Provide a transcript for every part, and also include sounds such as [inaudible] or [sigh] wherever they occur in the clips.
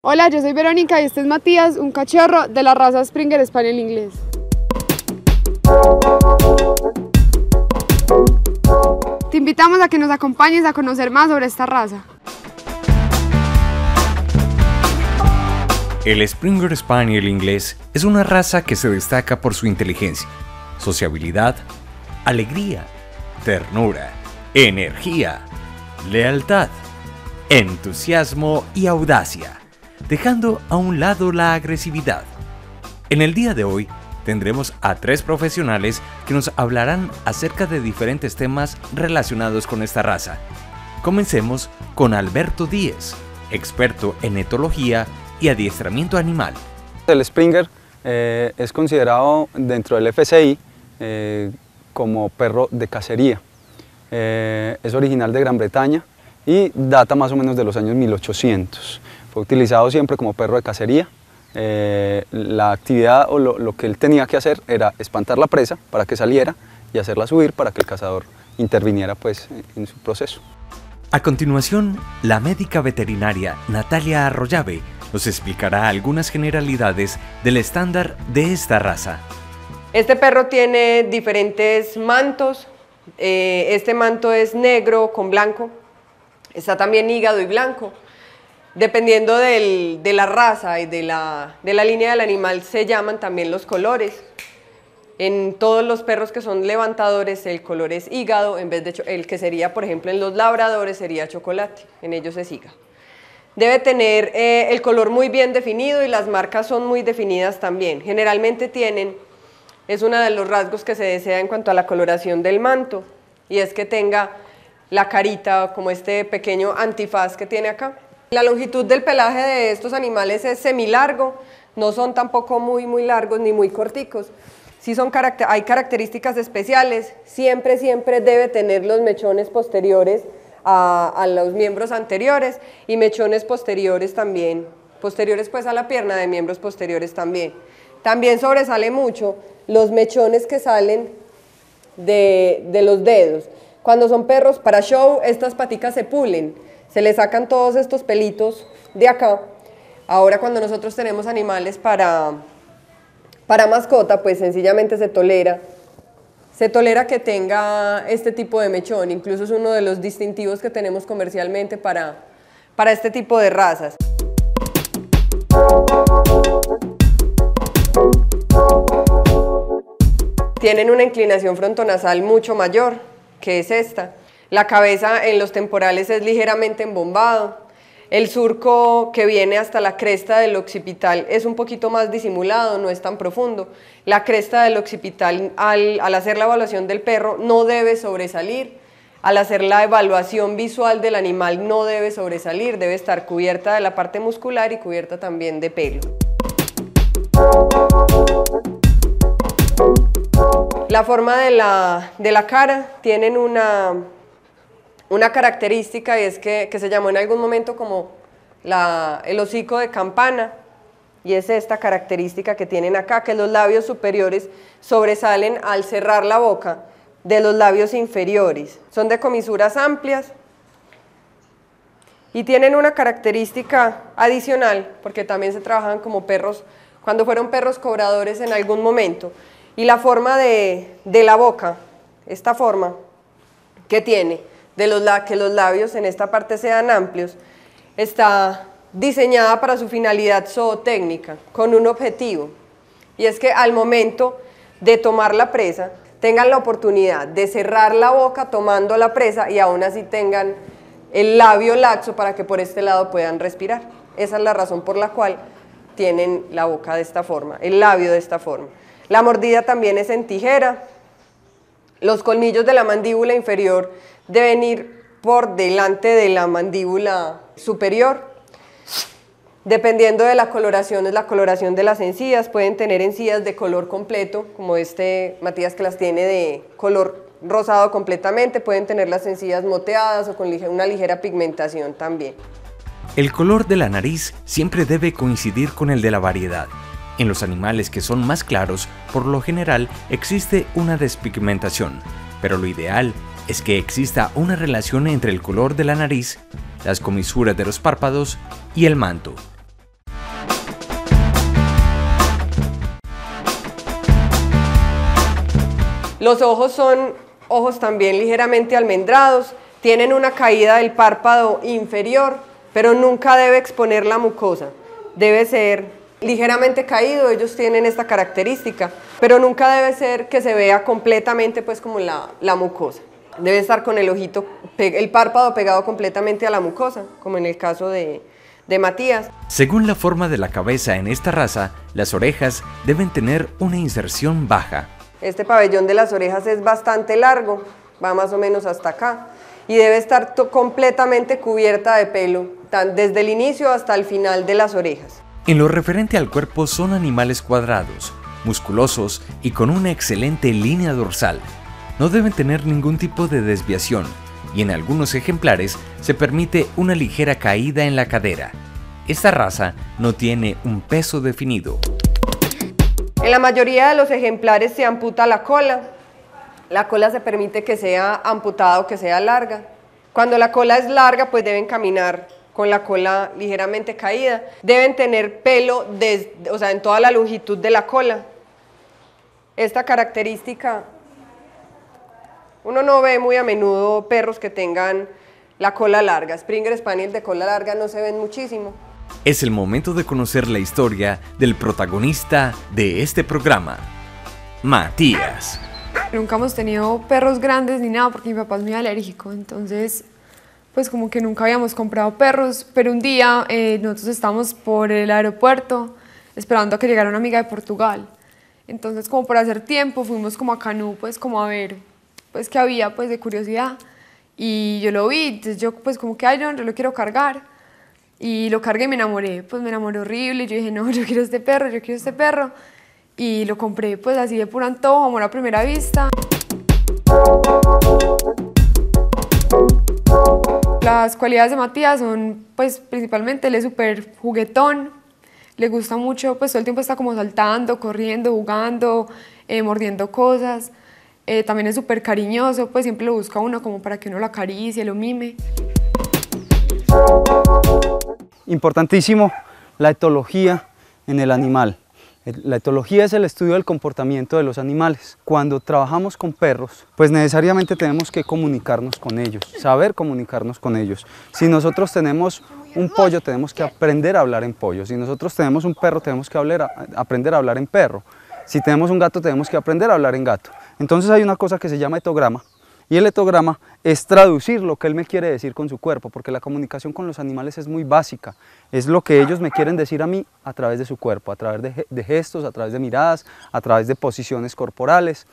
Hola, yo soy Verónica y este es Matías, un cachorro de la raza Springer Spaniel Inglés. Te invitamos a que nos acompañes a conocer más sobre esta raza. El Springer Spaniel inglés es una raza que se destaca por su inteligencia, sociabilidad, alegría, ternura, energía, lealtad, entusiasmo y audacia dejando a un lado la agresividad. En el día de hoy tendremos a tres profesionales que nos hablarán acerca de diferentes temas relacionados con esta raza. Comencemos con Alberto Díez, experto en etología y adiestramiento animal. El Springer eh, es considerado dentro del FCI eh, como perro de cacería. Eh, es original de Gran Bretaña y data más o menos de los años 1800 utilizado siempre como perro de cacería. Eh, la actividad o lo, que él tenía que hacer era espantar la presa para que saliera y hacerla subir para que el cazador interviniera pues, en su proceso. A continuación, la médica veterinaria Natalia Arroyave nos explicará algunas generalidades del estándar de esta raza. Este perro tiene diferentes mantos. Eh, este manto es negro con blanco. Está también hígado y blanco. Dependiendo de la raza y de la, línea del animal se llaman también los colores. En todos los perros que son levantadores el color es hígado, en vez de el que sería, por ejemplo, en los labradores sería chocolate, en ellos es hígado. Debe tener eh, el color muy bien definido y las marcas son muy definidas también. Generalmente tienen, es uno de los rasgos que se desea en cuanto a la coloración del manto, y es que tenga la carita como este pequeño antifaz que tiene acá. La longitud del pelaje de estos animales es semilargo, no son tampoco muy, muy largos ni muy corticos. Sí son hay características especiales, siempre, siempre debe tener los mechones posteriores a, los miembros anteriores y mechones posteriores también, posteriores pues a la pierna de miembros posteriores también. También sobresale mucho los mechones que salen de, de los dedos. Cuando son perros para show, estas paticas se pulen se le sacan todos estos pelitos de acá. Ahora cuando nosotros tenemos animales para, para mascota, pues sencillamente se tolera. Se tolera que tenga este tipo de mechón, incluso es uno de los distintivos que tenemos comercialmente para, para este tipo de razas. Tienen una inclinación frontonasal mucho mayor, que es esta. La cabeza en los temporales es ligeramente embombado. El surco que viene hasta la cresta del occipital es un poquito más disimulado, no es tan profundo. La cresta del occipital al, hacer la evaluación del perro no debe sobresalir. Al hacer la evaluación visual del animal no debe sobresalir, debe estar cubierta de la parte muscular y cubierta también de pelo. La forma de la, de la cara tienen una una característica es que, se llamó en algún momento como el hocico de campana, y es esta característica que tienen acá, que los labios superiores sobresalen al cerrar la boca de los labios inferiores. Son de comisuras amplias y tienen una característica adicional, porque también se trabajan como perros, cuando fueron perros cobradores en algún momento, y la forma de, de la boca, esta forma que tiene, de los, que los labios en esta parte sean amplios, está diseñada para su finalidad zootécnica, con un objetivo, y es que al momento de tomar la presa, tengan la oportunidad de cerrar la boca tomando la presa y aún así tengan el labio laxo para que por este lado puedan respirar. Esa es la razón por la cual tienen la boca de esta forma, el labio de esta forma. La mordida también es en tijera. Los colmillos de la mandíbula inferior deben ir por delante de la mandíbula superior. Dependiendo de la coloración, es la coloración de las encías. Pueden tener encías de color completo, como este Matías que las tiene de color rosado completamente. Pueden tener las encías moteadas o con una ligera pigmentación también. El color de la nariz siempre debe coincidir con el de la variedad. En los animales que son más claros, por lo general existe una despigmentación, pero lo ideal es que exista una relación entre el color de la nariz, las comisuras de los párpados y el manto. Los ojos son ojos también ligeramente almendrados, tienen una caída del párpado inferior, pero nunca debe exponer la mucosa. Debe ser ligeramente caído, ellos tienen esta característica, pero nunca debe ser que se vea completamente pues como la, la mucosa. Debe estar con el ojito, el párpado pegado completamente a la mucosa, como en el caso de, de Matías. Según la forma de la cabeza en esta raza, las orejas deben tener una inserción baja. Este pabellón de las orejas es bastante largo, va más o menos hasta acá, y debe estar completamente cubierta de pelo, desde el inicio hasta el final de las orejas. En lo referente al cuerpo son animales cuadrados, musculosos y con una excelente línea dorsal. No deben tener ningún tipo de desviación y en algunos ejemplares se permite una ligera caída en la cadera. Esta raza no tiene un peso definido. En la mayoría de los ejemplares se amputa la cola. La cola se permite que sea amputada o que sea larga. Cuando la cola es larga, pues deben caminar con la cola ligeramente caída. Deben tener pelo o sea, en toda la longitud de la cola. Esta característica, uno no ve muy a menudo perros que tengan la cola larga. Springer Spaniel de cola larga no se ven muchísimo. Es el momento de conocer la historia del protagonista de este programa, Matías. Nunca hemos tenido perros grandes ni nada porque mi papá es muy alérgico, entonces pues como que nunca habíamos comprado perros, pero un día eh, nosotros estábamos por el aeropuerto esperando a que llegara una amiga de Portugal. Entonces como por hacer tiempo fuimos como a Canú pues como a ver pues qué había pues de curiosidad y yo lo vi, entonces yo pues como que ay no, yo lo quiero cargar y lo cargué y me enamoré, pues me enamoré horrible. Yo dije, no, [laughs] yo quiero este perro, yo quiero este perro. Y lo compré pues así de puro antojo, amor a primera vista. Las cualidades de Matías son pues principalmente él es súper juguetón, le gusta mucho, pues todo el tiempo está como saltando, corriendo, jugando, eh, mordiendo cosas. Eh, también es súper cariñoso, pues siempre lo busca uno como para que uno lo acaricie, lo mime. Importantísimo, la etología en el animal. La etología es el estudio del comportamiento de los animales. Cuando trabajamos con perros, pues necesariamente tenemos que comunicarnos con ellos, saber comunicarnos con ellos. Si nosotros tenemos un pollo, tenemos que aprender a hablar en pollo. Si nosotros tenemos un perro, tenemos que aprender a hablar en perro. Si tenemos un gato, tenemos que aprender a hablar en gato. Entonces hay una cosa que se llama etograma, y el etograma es traducir lo que él me quiere decir con su cuerpo, porque la comunicación con los animales es muy básica. Es lo que ellos me quieren decir a mí a través de su cuerpo, a través de, gestos, a través de miradas, a través de posiciones corporales.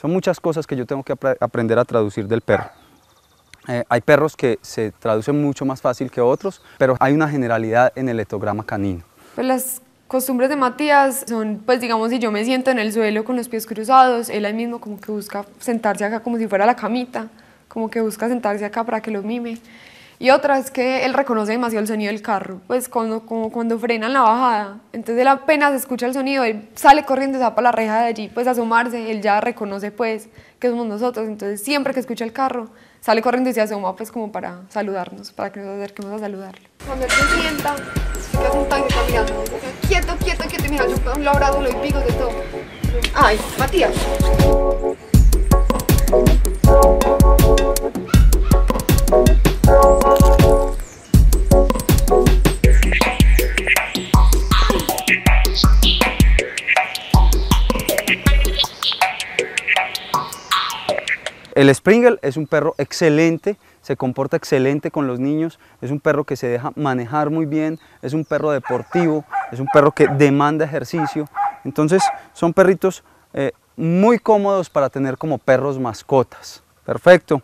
Son muchas cosas que yo tengo que aprender a traducir del perro. Eh, hay perros que se traducen mucho más fácil que otros, pero hay una generalidad en el etograma canino. Pues costumbres de Matías son, pues digamos, si yo me siento en el suelo con los pies cruzados, él ahí mismo como que busca sentarse acá como si fuera la camita, como que busca sentarse acá para que lo mime. Y otra es que él reconoce demasiado el sonido del carro, pues cuando, como cuando frenan la bajada, entonces él apenas escucha el sonido, él sale corriendo, se va para la reja de allí, pues a asomarse, él ya reconoce pues que somos nosotros, entonces siempre que escucha el carro, sale corriendo y se asoma pues como para saludarnos, para que nos acerquemos a saludarlo. Cuando él se sienta, que es un tanque está mirando, quieto, quieto, quieto, mira, yo lo abrazo, lo y pico de todo. Ay, Matías. El Springer es un perro excelente, se comporta excelente con los niños, es un perro que se deja manejar muy bien, es un perro deportivo, es un perro que demanda ejercicio. Entonces son perritos eh, muy cómodos para tener como perros mascotas. Perfecto.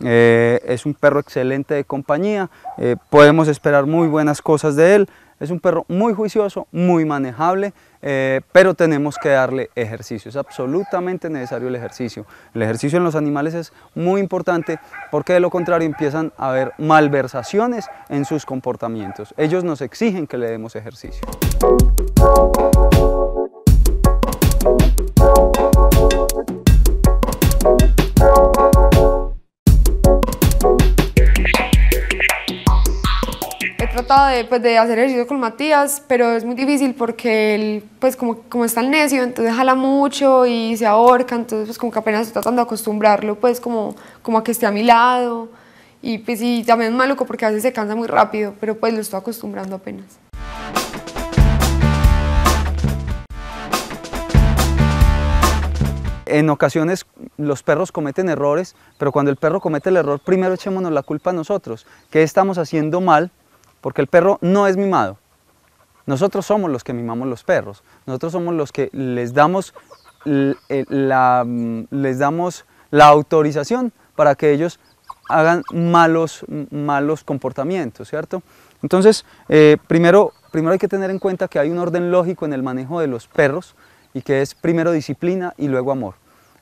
Eh, es un perro excelente de compañía, eh, podemos esperar muy buenas cosas de él. Es un perro muy juicioso, muy manejable, eh, pero tenemos que darle ejercicio. Es absolutamente necesario el ejercicio. El ejercicio en los animales es muy importante porque de lo contrario empiezan a haber malversaciones en sus comportamientos. Ellos nos exigen que le demos ejercicio. Tratado de, pues, de hacer ejercicio con Matías, pero es muy difícil porque él, pues como, como es tan necio, entonces jala mucho y se ahorca, entonces pues como que apenas estoy tratando de acostumbrarlo, pues como, como a que esté a mi lado. Y pues sí, también es maluco porque a veces se cansa muy rápido, pero pues lo estoy acostumbrando apenas. En ocasiones los perros cometen errores, pero cuando el perro comete el error, primero echémonos la culpa a nosotros. ¿Qué estamos haciendo mal? Porque el perro no es mimado. Nosotros somos los que mimamos los perros. Nosotros somos los que les damos la, les damos la autorización para que ellos hagan malos, malos comportamientos, ¿cierto? Entonces, eh, primero, primero hay que tener en cuenta que hay un orden lógico en el manejo de los perros y que es primero disciplina y luego amor.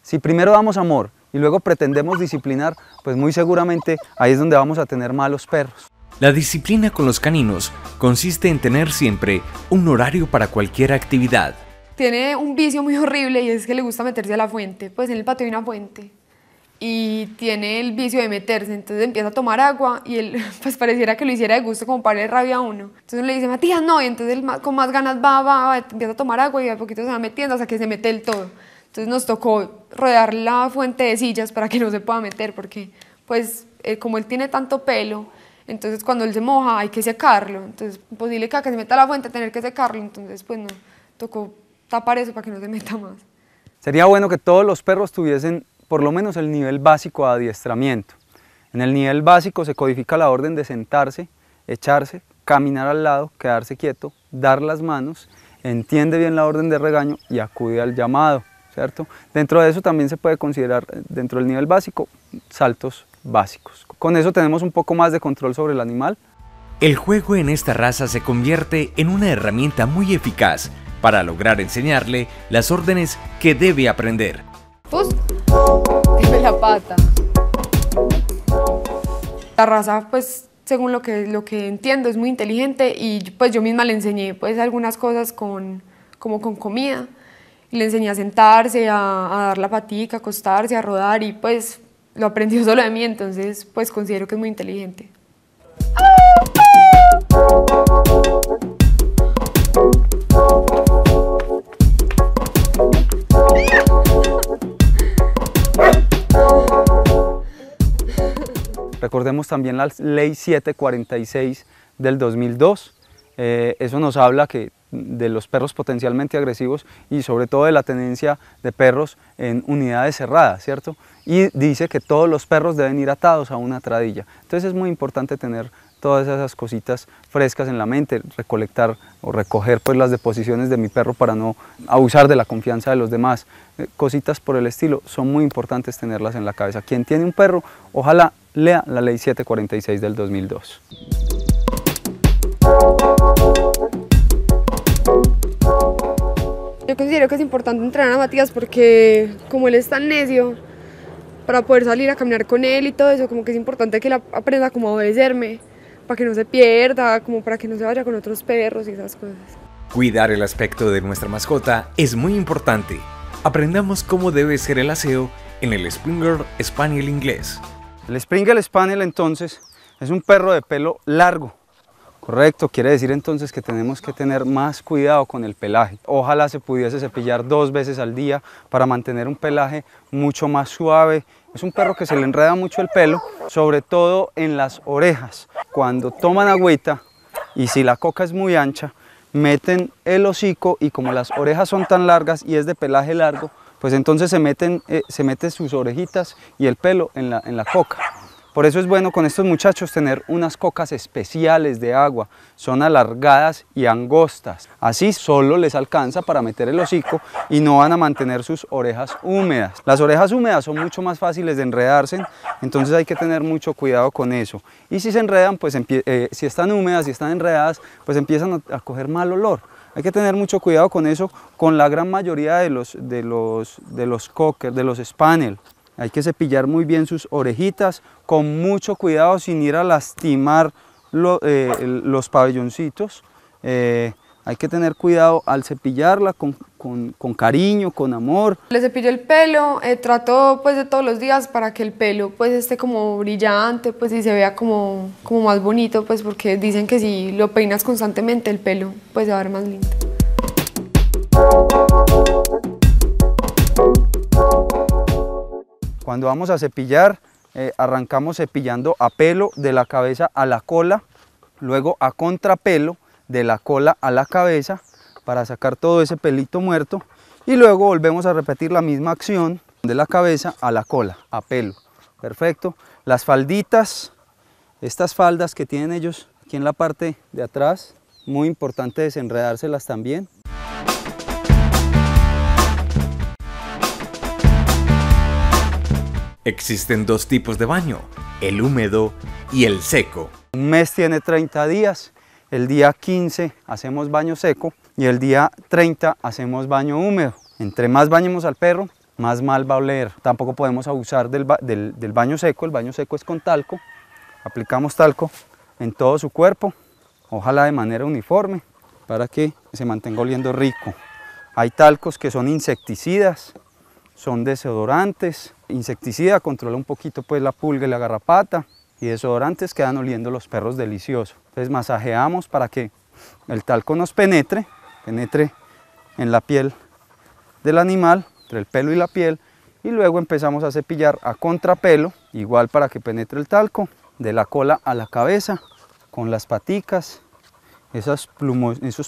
Si primero damos amor y luego pretendemos disciplinar, pues muy seguramente ahí es donde vamos a tener malos perros. La disciplina con los caninos consiste en tener siempre un horario para cualquier actividad. Tiene un vicio muy horrible y es que le gusta meterse a la fuente, pues en el patio hay una fuente y tiene el vicio de meterse, entonces empieza a tomar agua y él [laughs] pues pareciera que lo hiciera de gusto como para darle rabia a uno. Entonces le dice, Matías, no, y entonces él con más ganas va, va, empieza a tomar agua y a poquito se va metiendo hasta que se mete el todo. Entonces nos tocó rodear la fuente de sillas para que no se pueda meter porque pues eh, como él tiene tanto pelo, entonces cuando él se moja hay que secarlo, entonces imposible que, que se meta a la fuente tener que secarlo, entonces pues no, tocó tapar eso para que no se meta más. Sería bueno que todos los perros tuviesen por lo menos el nivel básico de adiestramiento. En el nivel básico se codifica la orden de sentarse, echarse, caminar al lado, quedarse quieto, dar las manos, entiende bien la orden de regaño y acude al llamado, ¿cierto? Dentro de eso también se puede considerar, dentro del nivel básico, saltos básicos. Con eso tenemos un poco más de control sobre el animal. El juego en esta raza se convierte en una herramienta muy eficaz para lograr enseñarle las órdenes que debe aprender pues, dime la pata. La raza, pues, según lo que, lo que entiendo, es muy inteligente y pues yo misma le enseñé pues algunas cosas con, como con comida. Le enseñé a sentarse, a, a dar la patica, a acostarse, a rodar y pues lo aprendió solo de mí, entonces pues considero que es muy inteligente. Recordemos también la ley 746 del 2002. Eh, eso nos habla que de los perros potencialmente agresivos y sobre todo de la tenencia de perros en unidades cerradas, ¿cierto? Y dice que todos los perros deben ir atados a una tradilla. Entonces es muy importante tener todas esas cositas frescas en la mente, recolectar o recoger pues las deposiciones de mi perro para no abusar de la confianza de los demás. Eh, cositas por el estilo son muy importantes tenerlas en la cabeza. Quien tiene un perro, ojalá lea la ley 746 del 2002. Yo considero que es importante entrenar a Matías porque como él es tan necio, para poder salir a caminar con él y todo eso, como que es importante que él aprenda como a obedecerme, para que no se pierda, como para que no se vaya con otros perros y esas cosas. Cuidar el aspecto de nuestra mascota es muy importante. Aprendamos cómo debe ser el aseo en el Springer Spaniel inglés. El Springer Spaniel entonces es un perro de pelo largo, correcto, quiere decir entonces que tenemos que tener más cuidado con el pelaje. Ojalá se pudiese cepillar dos veces al día para mantener un pelaje mucho más suave. Es un perro que se le enreda mucho el pelo, sobre todo en las orejas. Cuando toman agüita y si la coca es muy ancha, meten el hocico y como las orejas son tan largas y es de pelaje largo, pues entonces se meten, eh, se meten sus orejitas y el pelo en la, en la coca. Por eso es bueno con estos muchachos tener unas cocas especiales de agua, son alargadas y angostas. Así solo les alcanza para meter el hocico y no van a mantener sus orejas húmedas. Las orejas húmedas son mucho más fáciles de enredarse, entonces hay que tener mucho cuidado con eso. Y si se enredan, pues eh, si están húmedas, si están enredadas, pues empiezan a, coger mal olor. Hay que tener mucho cuidado con eso, con la gran mayoría de los, de los, de los cocker, de los spaniel. Hay que cepillar muy bien sus orejitas, con mucho cuidado sin ir a lastimar eh, los pabelloncitos. Eh, hay que tener cuidado al cepillarla con con, cariño, con amor. Le cepillo el pelo, eh, trato pues de todos los días para que el pelo pues esté como brillante, pues y se vea como, como más bonito, pues porque dicen que si lo peinas constantemente el pelo pues se va a ver más lindo. Cuando vamos a cepillar, eh, arrancamos cepillando a pelo de la cabeza a la cola, luego a contrapelo de la cola a la cabeza para sacar todo ese pelito muerto y luego volvemos a repetir la misma acción de la cabeza a la cola, a pelo. Perfecto. Las falditas, estas faldas que tienen ellos aquí en la parte de atrás, muy importante desenredárselas también. Existen dos tipos de baño, el húmedo y el seco. Un mes tiene 30 días, el día 15 hacemos baño seco y el día 30 hacemos baño húmedo. Entre más bañemos al perro, más mal va a oler. Tampoco podemos abusar del, del baño seco, el baño seco es con talco. Aplicamos talco en todo su cuerpo, ojalá de manera uniforme, para que se mantenga oliendo rico. Hay talcos que son insecticidas, son desodorantes, insecticida, controla un poquito pues la pulga y la garrapata y desodorantes quedan oliendo los perros deliciosos. Entonces masajeamos para que el talco nos penetre, penetre en la piel del animal, entre el pelo y la piel y luego empezamos a cepillar a contrapelo, igual para que penetre el talco, de la cola a la cabeza, con las paticas, esos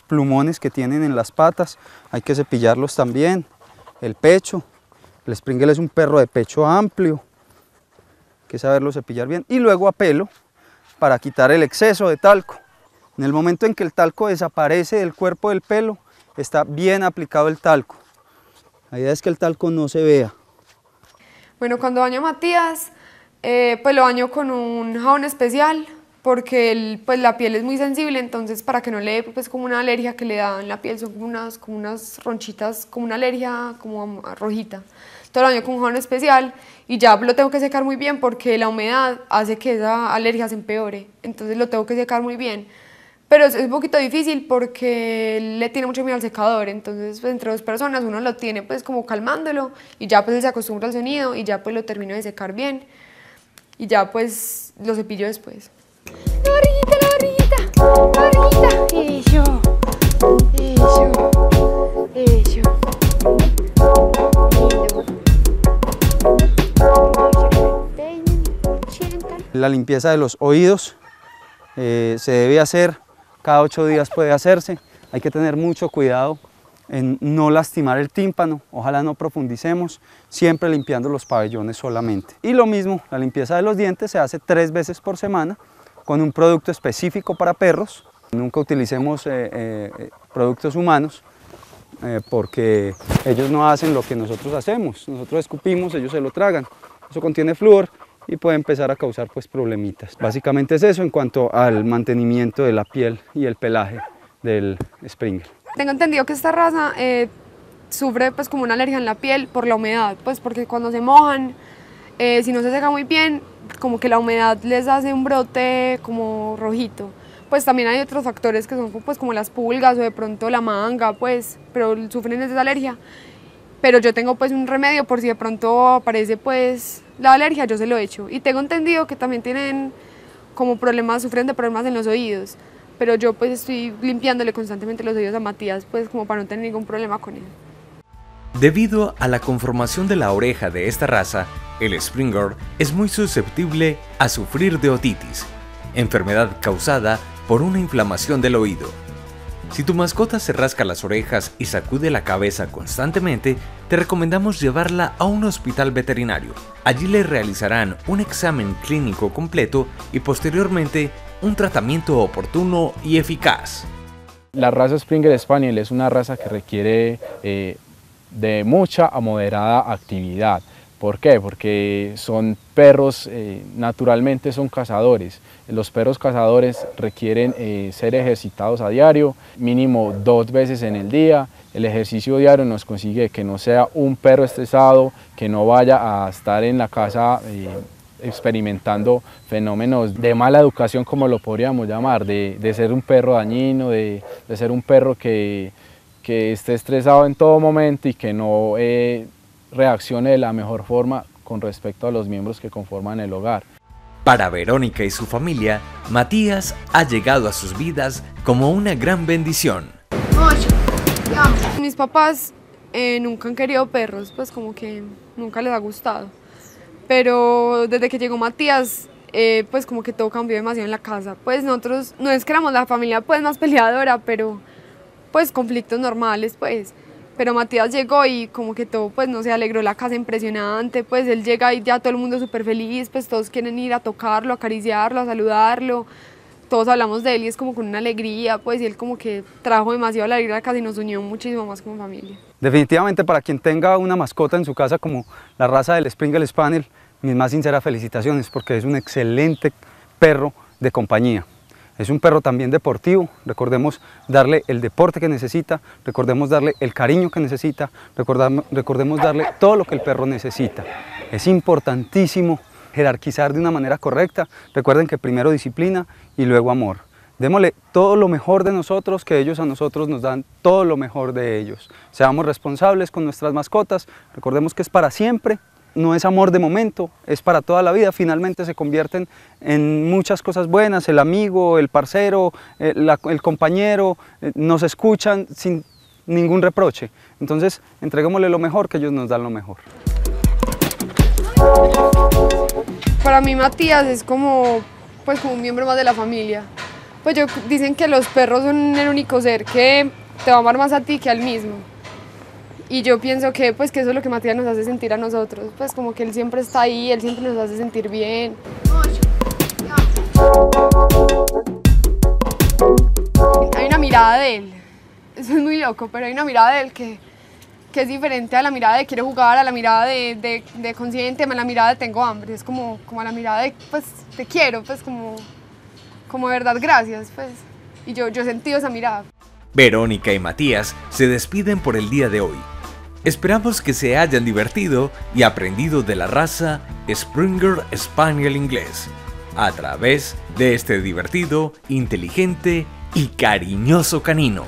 plumones que tienen en las patas, hay que cepillarlos también, el pecho, el Springer es un perro de pecho amplio, hay que saberlo cepillar bien. Y luego a pelo para quitar el exceso de talco. En el momento en que el talco desaparece del cuerpo del pelo, está bien aplicado el talco. La idea es que el talco no se vea. Bueno, cuando baño Matías, eh, pues lo baño con un jabón especial porque pues la piel es muy sensible, entonces para que no le dé pues como una alergia que le da en la piel, son como unas, como unas ronchitas, como una alergia como rojita todo el año con un jabón especial y ya lo tengo que secar muy bien porque la humedad hace que esa alergia se empeore, entonces lo tengo que secar muy bien. Pero es, un poquito difícil porque le tiene mucho miedo al secador, entonces pues, entre dos personas uno lo tiene pues como calmándolo y ya pues se acostumbra al sonido y ya pues lo termino de secar bien y ya pues lo cepillo después. La. Eso, eso, eso. Limpieza de los oídos eh, se debe hacer, cada ocho días puede hacerse. Hay que tener mucho cuidado en no lastimar el tímpano, ojalá no profundicemos, siempre limpiando los pabellones solamente. Y lo mismo, la limpieza de los dientes se hace tres veces por semana con un producto específico para perros. Nunca utilicemos eh, eh, productos humanos porque ellos no hacen lo que nosotros hacemos. Nosotros escupimos, ellos se lo tragan. Eso contiene flúor y puede empezar a causar pues problemitas. Básicamente es eso en cuanto al mantenimiento de la piel y el pelaje del Springer. Tengo entendido que esta raza eh, sufre pues como una alergia en la piel por la humedad, pues porque cuando se mojan, eh, si no se seca muy bien, como que la humedad les hace un brote como rojito. Pues también hay otros factores que son pues como las pulgas o de pronto la manga, pues, pero sufren de esa alergia pero yo tengo pues un remedio por si de pronto aparece pues la alergia, yo se lo echo. Y tengo entendido que también tienen como problemas, sufren de problemas en los oídos, pero yo pues estoy limpiándole constantemente los oídos a Matías pues como para no tener ningún problema con él. Debido a la conformación de la oreja de esta raza, el Springer es muy susceptible a sufrir de otitis, enfermedad causada por una inflamación del oído. Si tu mascota se rasca las orejas y sacude la cabeza constantemente, te recomendamos llevarla a un hospital veterinario. Allí le realizarán un examen clínico completo y posteriormente un tratamiento oportuno y eficaz. La raza Springer Spaniel es una raza que requiere eh, de mucha a moderada actividad. ¿Por qué? Porque son perros, eh, naturalmente son cazadores. Los perros cazadores requieren eh, ser ejercitados a diario, mínimo dos veces en el día. El ejercicio diario nos consigue que no sea un perro estresado, que no vaya a estar en la casa eh, experimentando fenómenos de mala educación, como lo podríamos llamar, de, ser un perro dañino, de, de ser un perro que, que esté estresado en todo momento y que no eh, reaccione de la mejor forma con respecto a los miembros que conforman el hogar. Para Verónica y su familia, Matías ha llegado a sus vidas como una gran bendición. Mis papás eh, nunca han querido perros, pues como que nunca les ha gustado. Pero desde que llegó Matías, eh, pues como que todo cambió demasiado en la casa. Pues nosotros, no es que éramos la familia pues más peleadora, pero pues conflictos normales pues. Pero Matías llegó y como que todo, pues no se alegró la casa impresionante, pues él llega y ya todo el mundo súper feliz, pues todos quieren ir a tocarlo, acariciarlo, a saludarlo, todos hablamos de él y es como con una alegría, pues y él como que trajo demasiado la alegría a la casa y nos unió muchísimo más como familia. Definitivamente para quien tenga una mascota en su casa como la raza del Springer Spaniel, mis más sinceras felicitaciones porque es un excelente perro de compañía. Es un perro también deportivo, recordemos darle el deporte que necesita, recordemos darle el cariño que necesita, recordemos darle todo lo que el perro necesita. Es importantísimo jerarquizar de una manera correcta. Recuerden que primero disciplina y luego amor. Démosle todo lo mejor de nosotros, que ellos a nosotros nos dan todo lo mejor de ellos. Seamos responsables con nuestras mascotas, recordemos que es para siempre no es amor de momento, es para toda la vida, finalmente se convierten en muchas cosas buenas, el amigo, el parcero, el, eh, el compañero, eh, nos escuchan sin ningún reproche. Entonces, entreguémosle lo mejor, que ellos nos dan lo mejor. Para mí Matías es como, pues, como un miembro más de la familia. Pues yo, dicen que los perros son el único ser que te va a amar más a ti que al mismo y yo pienso que pues que eso es lo que Matías nos hace sentir a nosotros, pues como que él siempre está ahí, él siempre nos hace sentir bien. Hay una mirada de él, eso es muy loco, pero hay una mirada de él que, que es diferente a la mirada de quiero jugar, a la mirada de, de, consciente, a la mirada de tengo hambre, es como, como a la mirada de pues te quiero, pues como, como de verdad gracias, pues. Y yo, yo he sentido esa mirada. Verónica y Matías se despiden por el día de hoy, Esperamos que se hayan divertido y aprendido de la raza Springer Spaniel inglés a través de este divertido, inteligente y cariñoso canino.